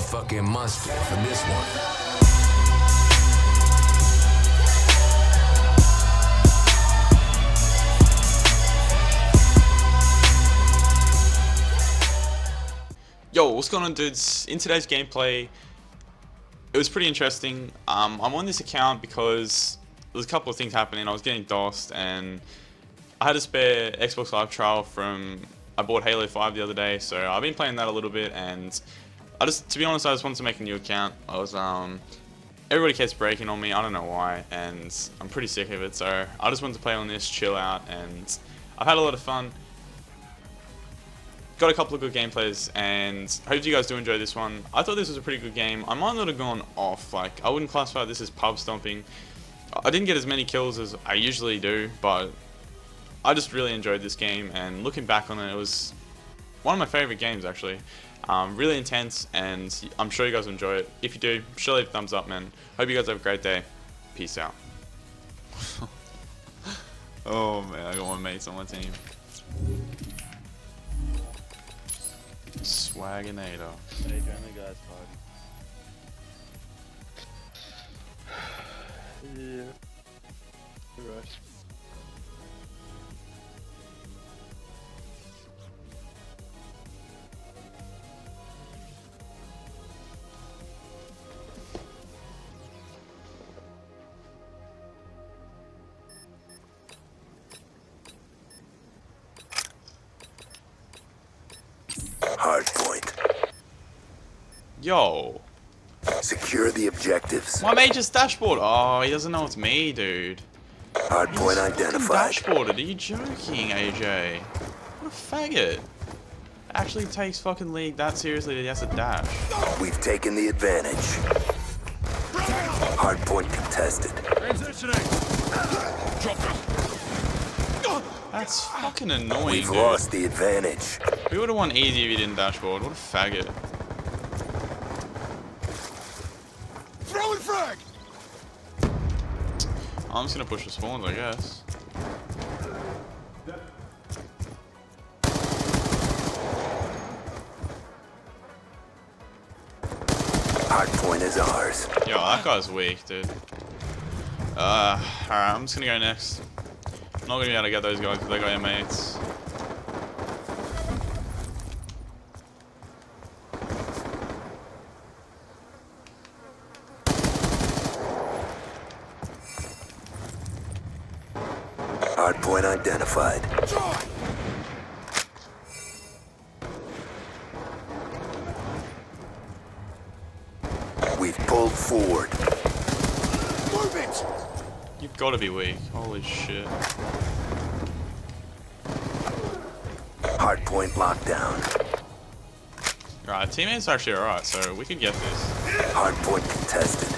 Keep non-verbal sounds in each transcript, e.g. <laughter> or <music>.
motherfucking monster for this one. Yo, what's going on dudes? In today's gameplay, it was pretty interesting. Um, I'm on this account because there's a couple of things happening. I was getting DOSed and I had a spare Xbox Live trial from, I bought Halo 5 the other day, so I've been playing that a little bit and I just, to be honest, I just wanted to make a new account. I was, um, everybody keeps breaking on me, I don't know why, and I'm pretty sick of it, so I just wanted to play on this, chill out, and I've had a lot of fun got a couple of good gameplays and hope you guys do enjoy this one. I thought this was a pretty good game. I might not have gone off, like I wouldn't classify this as pub stomping. I didn't get as many kills as I usually do, but I just really enjoyed this game and looking back on it, it was one of my favorite games actually. Um, really intense and I'm sure you guys will enjoy it. If you do, sure leave a thumbs up man. Hope you guys have a great day. Peace out. <laughs> oh man, I got one mates on my team. Swaginator. Hey, join the guys party. <sighs> yeah. Rush. Yo. Secure the objectives. My mate just dashboard. Oh, he doesn't know it's me, dude. Hardpoint identified. Dashboarded. Are you joking, AJ? What a faggot. Actually takes fucking league that seriously that he has to dash. We've taken the advantage. Hardpoint contested. That's fucking annoying, We've dude. lost the advantage. We would have won easy if he didn't dashboard. What a faggot. I'm just gonna push the spawns, I guess. Hardpoint is ours. Yo, that guy's weak, dude. Uh, alright, I'm just gonna go next. I'm not gonna be able to get those guys because they got mates. Hardpoint identified. We've pulled forward. Move it! You've gotta be weak. Holy shit. Hardpoint lockdown. Alright, teammates are actually alright, so we can get this. Hardpoint contested.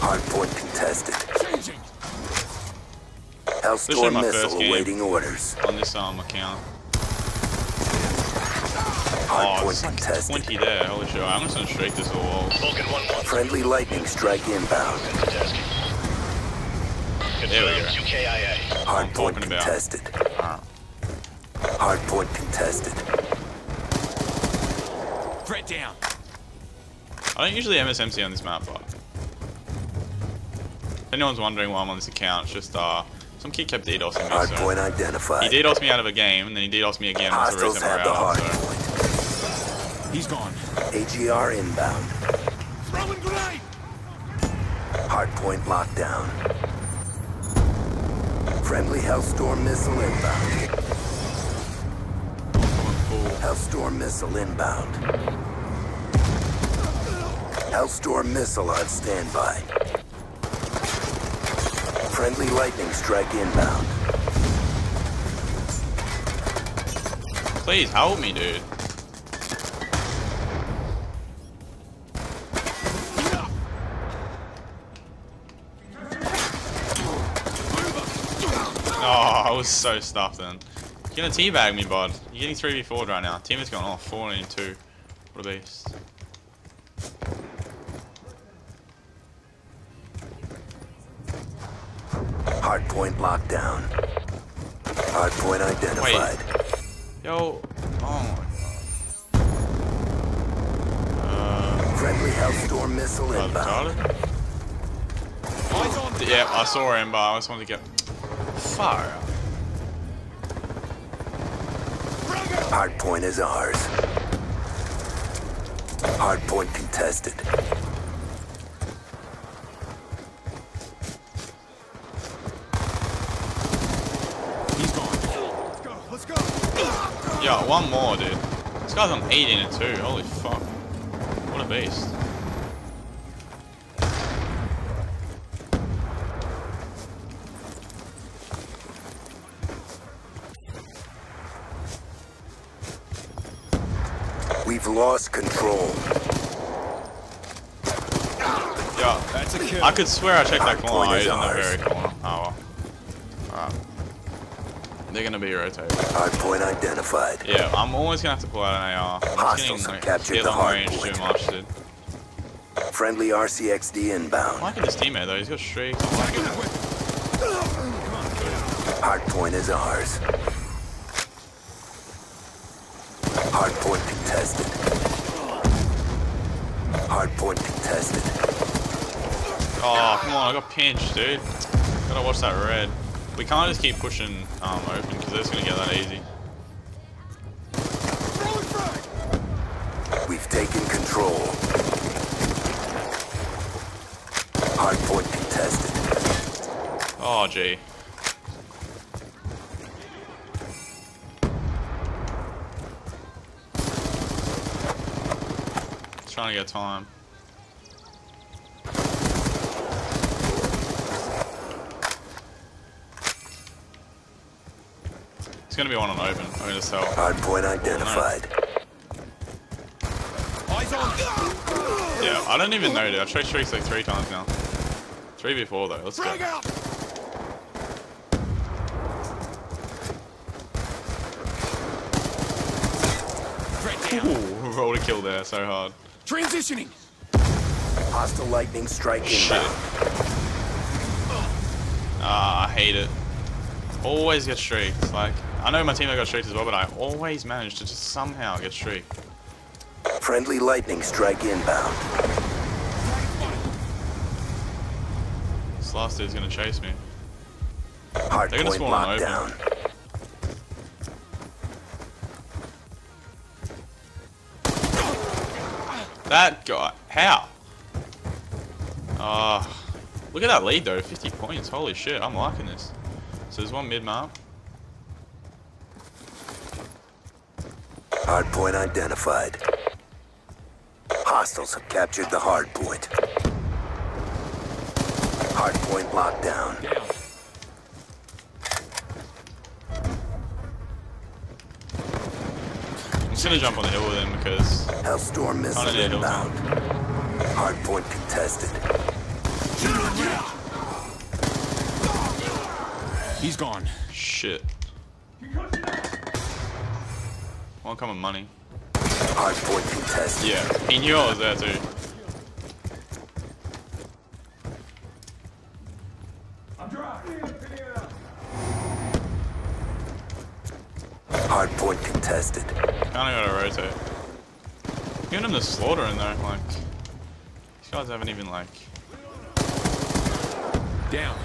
Hardpoint contested. Changing! This is Hellstorm missile awaiting orders. On this um account. Oh, Hardpoint it's like contested. 20 there. Holy shit. I'm just gonna straight this wall. Vulcan 1-1. Friendly lightning strike inbound. Desk. There we go. EKIA. Hardpoint talking about. contested. Alright. Hardpoint contested. Threat down. I don't usually MSMC on this map, but... If anyone's wondering why I'm on this account, it's just, uh... Some kid kept DDoSing me, Hardpoint so... identified. He DDoSed me out of a game, and then he DDoSed me again once the Hostiles reason we're have the out, so... hardpoint. He's gone. AGR inbound. Throwing grenade! Hardpoint lockdown. Friendly Hellstorm missile inbound. Coming full. Hellstorm missile inbound. Hellstorm missile on standby. Friendly lightning strike inbound. Please, help me, dude. Oh, I was so stuffed then. You're gonna teabag me, bud. You're getting 3v4 right now. Team is going off 14 2. What a beast. Hardpoint lockdown. Hardpoint identified. Yo. Oh my god. Uh. Friendly Hellstorm missile Oh, inbound. it? Yeah, I saw him, but I just wanted to get out. Hardpoint is ours. Hardpoint contested. He's gone. Let's go. Let's go. Yeah, one more, dude. This guy's on 8 in it too. Holy fuck. What a beast. We've lost control. Yeah, That's a kill. I could swear I checked that Hardpoint corner. Is he's in the very corner. They're gonna be rotated. Hardpoint identified. Yeah, I'm always gonna have to pull out an AR. I'm Hostiles getting have like, captured the long range hardpoint. too much, dude. Friendly RCXD inbound. I inbound. like his teammate though. He's got streaks. I like Get it. that weapon. Hardpoint is ours. Hardpoint contested. Hardpoint contested. Oh, come on, I got pinched, dude. Gotta watch that red. We can't just keep pushing um, open because they're just gonna get that easy. We've taken control. Hardpoint contested. Oh, gee. Trying to get time. Gonna be one on open. I'm gonna sell. Hardpoint identified. Eyes on. Yeah, I don't even know, dude. I've tried streaks like three times now. Three before though. Let's go. Frag out. Threat down. Ooh, <laughs> rolled a kill there, so hard. Transitioning. Hostile lightning strike Shit. inbound. Ah, I hate it. Always get streaks. Like, I know my teammate got streaks as well, but I always manage to just somehow get streak. Friendly lightning strike inbound. This last dude's gonna chase me. Hard They're spawn on locked open. down. That guy. How? Ah, look at that lead though. 50 points. Holy shit, I'm liking this. So there's one mid map. Hardpoint identified. Hostiles have captured the hardpoint. Hardpoint locked down. I'm just gonna jump on the hill with him because Hellstorm missile inbound. Hardpoint contested. He's gone. shit. One coming money. Hardpoint contested. Yeah, he knew I was there too. Hardpoint contested. Kinda gotta rotate. Giving him the slaughter in there, like. These guys haven't even, like. Down.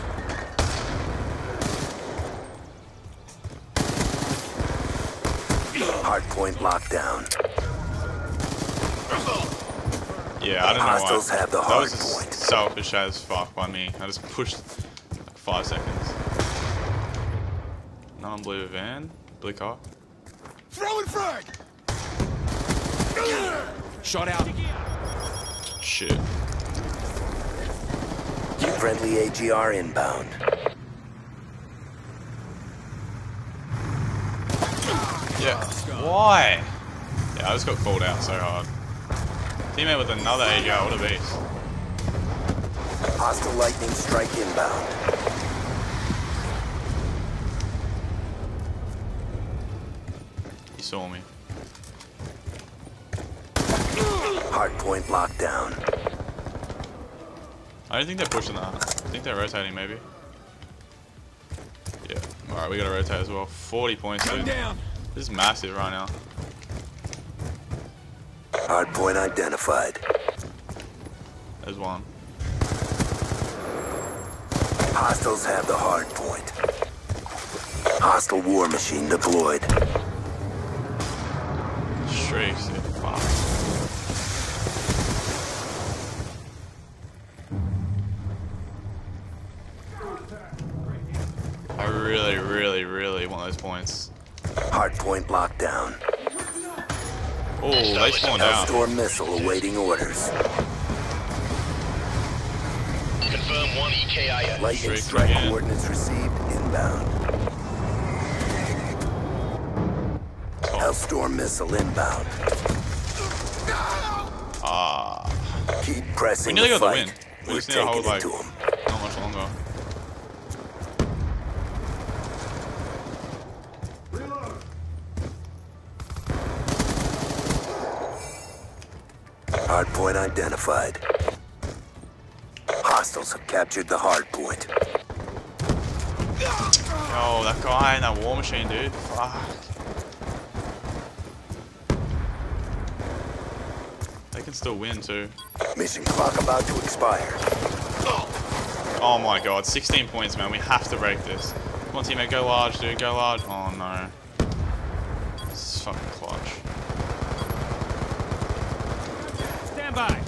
Hardpoint locked down. Yeah, I don't know Hostiles why. have the that was just point. selfish as fuck by me. I just pushed like five seconds. Non-blue van, blue car. Throwing frag. Shot out. Shit. Friendly AGR inbound. Yeah. Why? Yeah, I just got called out so hard. Teammate with another AGR, what a beast. Hostile lightning strike inbound. He saw me. Hardpoint locked down. I don't think they're pushing that. I think they're rotating maybe. Yeah. Alright, we gotta rotate as well. 40 points, Gun dude. down. This is massive right now. Hardpoint identified. There's one. Hostiles have the hard point. Hostile war machine deployed. To fuck. I really, really, really want those points. Hard point locked down. Oh, they spawned out. Hellstorm missile awaiting orders. Confirm one E EKIA. Lightning Straight strike again. coordinates received inbound. Hellstorm missile inbound. Ah, Keep we pressing nearly the got the win. We We're just need to hold taking like it to 'em. not much longer. Hard point identified. Hostiles have captured the hard point. Yo, that guy in that war machine, dude. Fuck. They can still win too. Mission clock about to expire. Oh my god, 16 points, man. We have to break this. Come on, teammate, go large, dude. Go large. Oh no. This is fucking clutch. By.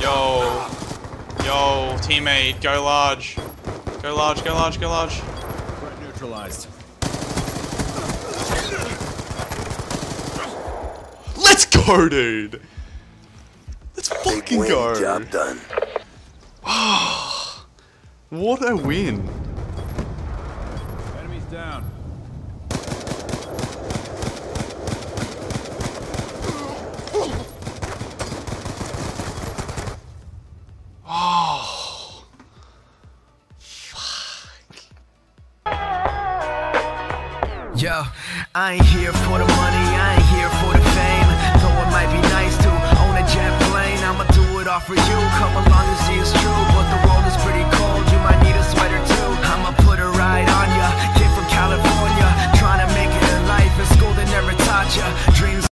Yo. Yo, teammate, go large. Go large, go large, go large. Threat neutralized. Let's go, dude. Let's Big fucking win, go. job done. Ah, what a win. Yo, I ain't here for the money, I ain't here for the fame. Though it might be nice to own a jet plane, I'ma do it all for you. Come along and see it's true, but the world is pretty cold. You might need a sweater too. I'ma put a ride on ya. Kid from California, trying to make it in life. In school they never taught ya.